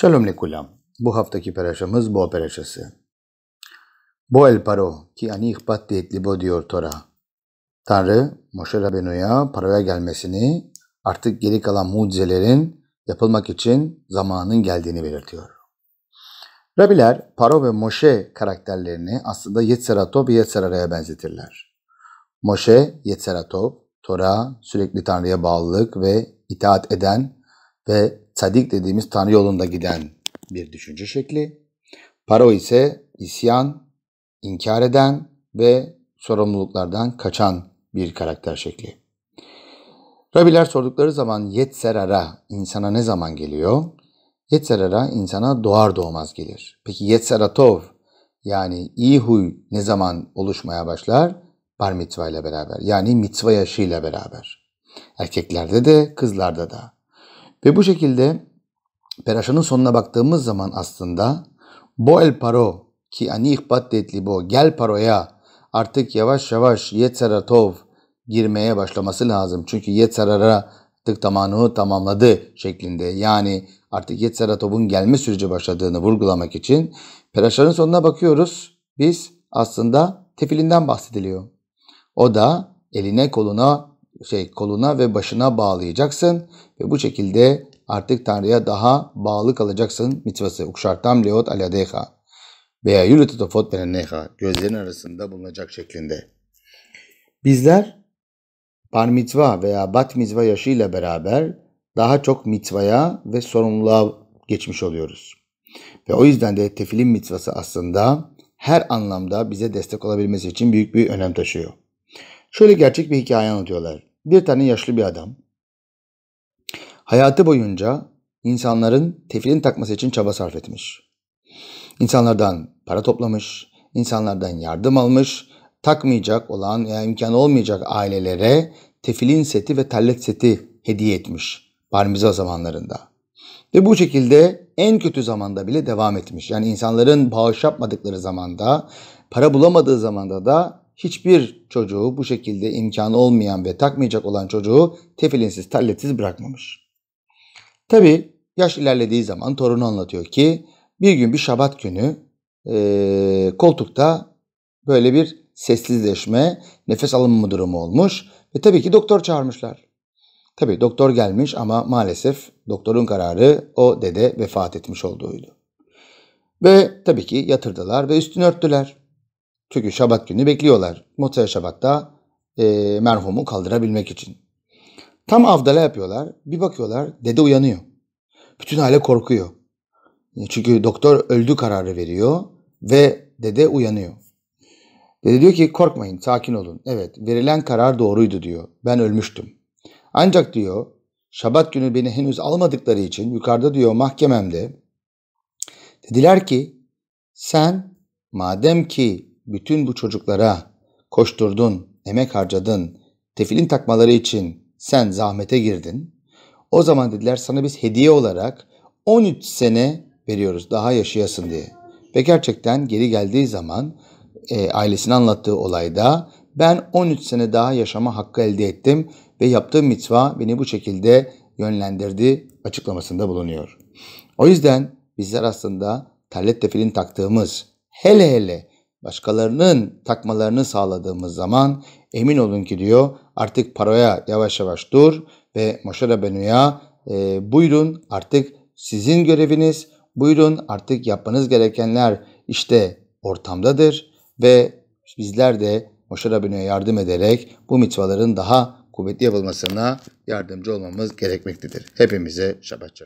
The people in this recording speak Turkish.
Shalom lekulam. Bu haftaki peraşamız Bo peraşası. Bo el paro ki ani ihbat diyetli bo diyor Tora. Tanrı Moshe Rabenu'ya paroya gelmesini artık geri kalan mucizelerin yapılmak için zamanın geldiğini belirtiyor. Rabiler Paro ve Moshe karakterlerini aslında Yetzeratov ve Yetzerara'ya benzetirler. Moshe, Yetzeratov, Tora, sürekli Tanrı'ya bağlılık ve itaat eden ve sadik dediğimiz Tanrı yolunda giden bir düşünce şekli. Paro ise isyan, inkar eden ve sorumluluklardan kaçan bir karakter şekli. Rabiler sordukları zaman Yetserara insana ne zaman geliyor? Yetserara insana doğar doğmaz gelir. Peki Yetseratov yani iyi huy ne zaman oluşmaya başlar? Bar mitzva ile beraber yani mitzva yaşıyla beraber. Erkeklerde de kızlarda da. Ve bu şekilde Peraşanın sonuna baktığımız zaman aslında Bo el paro ki ani ihbat detli bo gel paroya artık yavaş yavaş Yetzeratov girmeye başlaması lazım. Çünkü Yetzerara artık tamamını tamamladı şeklinde. Yani artık Yetzeratov'un gelme süreci başladığını vurgulamak için Peraşanın sonuna bakıyoruz. Biz aslında tefilinden bahsediliyor. O da eline koluna şey koluna ve başına bağlayacaksın ve bu şekilde artık Tanrı'ya daha bağlı kalacaksın mitvası. Ukşartam leot aladeha veya yürütütofot beneneha gözlerin arasında bulunacak şeklinde. Bizler bar mitva veya bat mitva yaşıyla beraber daha çok mitvaya ve sorumluluğa geçmiş oluyoruz. Ve o yüzden de tefilin mitvası aslında her anlamda bize destek olabilmesi için büyük bir önem taşıyor. Şöyle gerçek bir hikaye anlatıyorlar. Bir tane yaşlı bir adam hayatı boyunca insanların tefilin takması için çaba sarf etmiş. İnsanlardan para toplamış, insanlardan yardım almış, takmayacak olan veya imkanı olmayacak ailelere tefilin seti ve tallet seti hediye etmiş Parmiza zamanlarında. Ve bu şekilde en kötü zamanda bile devam etmiş. Yani insanların bağış yapmadıkları zamanda, para bulamadığı zamanda da hiçbir çocuğu bu şekilde imkanı olmayan ve takmayacak olan çocuğu tefilinsiz, talletsiz bırakmamış. Tabi yaş ilerlediği zaman torunu anlatıyor ki bir gün bir şabat günü e, koltukta böyle bir sessizleşme, nefes alınma durumu olmuş ve tabii ki doktor çağırmışlar. Tabii doktor gelmiş ama maalesef doktorun kararı o dede vefat etmiş olduğuydu. Ve tabii ki yatırdılar ve üstünü örttüler. Çünkü şabat günü bekliyorlar. Motsaya şabatta e, merhumu kaldırabilmek için. Tam avdala yapıyorlar. Bir bakıyorlar dede uyanıyor. Bütün aile korkuyor. E, çünkü doktor öldü kararı veriyor ve dede uyanıyor. Dede diyor ki korkmayın sakin olun. Evet verilen karar doğruydu diyor. Ben ölmüştüm. Ancak diyor Şabat günü beni henüz almadıkları için yukarıda diyor mahkememde dediler ki sen madem ki bütün bu çocuklara koşturdun, emek harcadın, tefilin takmaları için sen zahmete girdin. O zaman dediler sana biz hediye olarak 13 sene veriyoruz daha yaşayasın diye. Ve gerçekten geri geldiği zaman e, ailesine anlattığı olayda ben 13 sene daha yaşama hakkı elde ettim ve yaptığım mitva beni bu şekilde yönlendirdi açıklamasında bulunuyor. O yüzden bizler aslında terlet tefilin taktığımız hele hele başkalarının takmalarını sağladığımız zaman emin olun ki diyor artık paroya yavaş yavaş dur ve Moshe Rabenu'ya e, buyurun artık sizin göreviniz buyurun artık yapmanız gerekenler işte ortamdadır ve bizler de Moshe Rabenu'ya yardım ederek bu mitvaların daha kuvvetli yapılmasına yardımcı olmamız gerekmektedir. Hepimize şabat